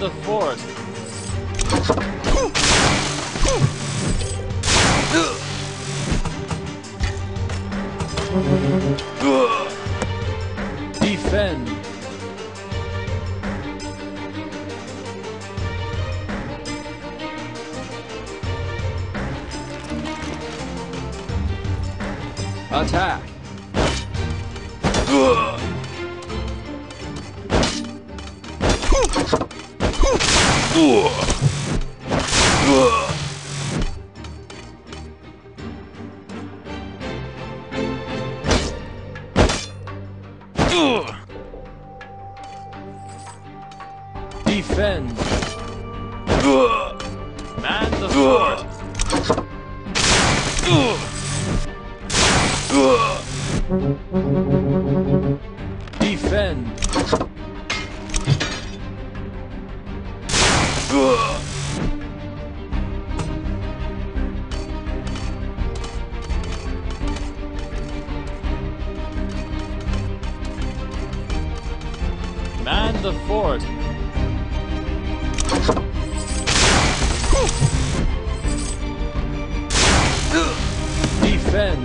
The fort. Defend. Attack. Defend. Man the fort. The fort. Defend.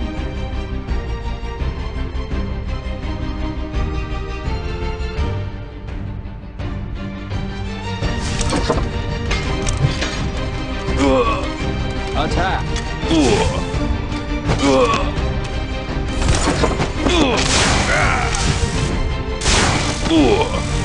Attack. Defend.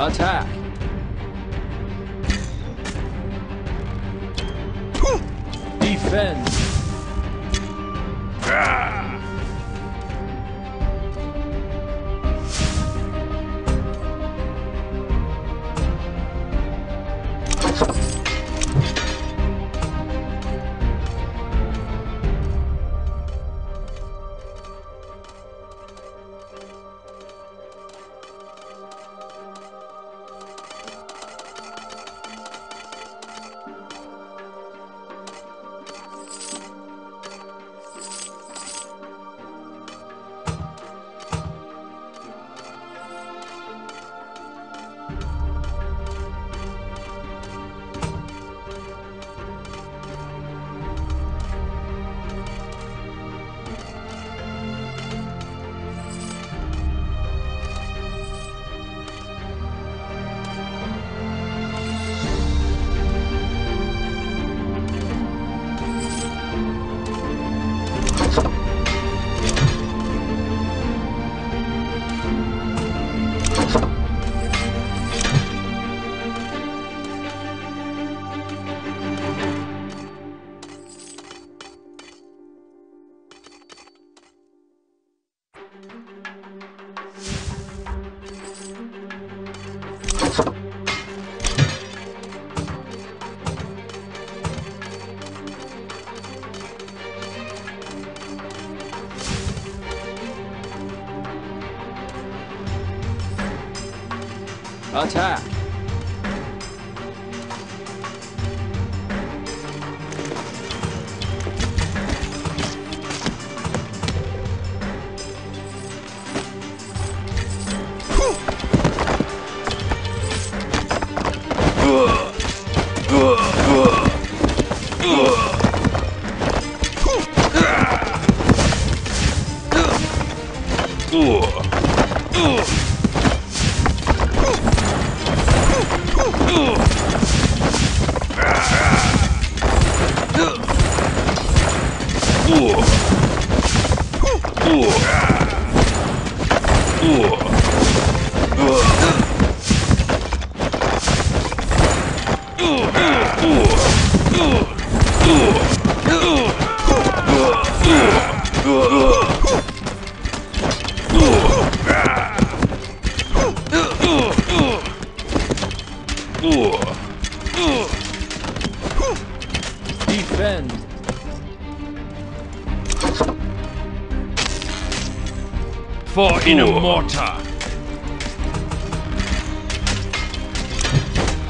Attack. Defend. 老陈 Defend. For in a mortar.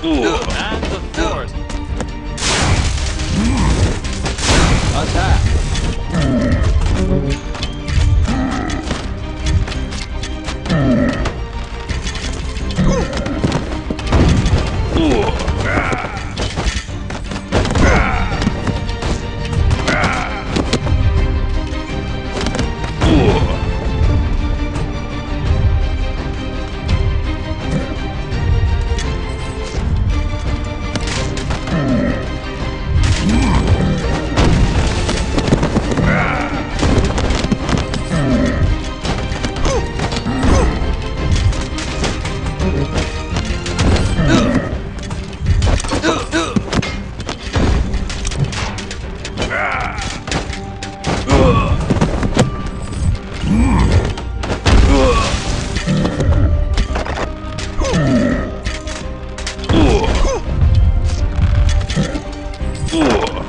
Ooh. And the force. Attack. 不。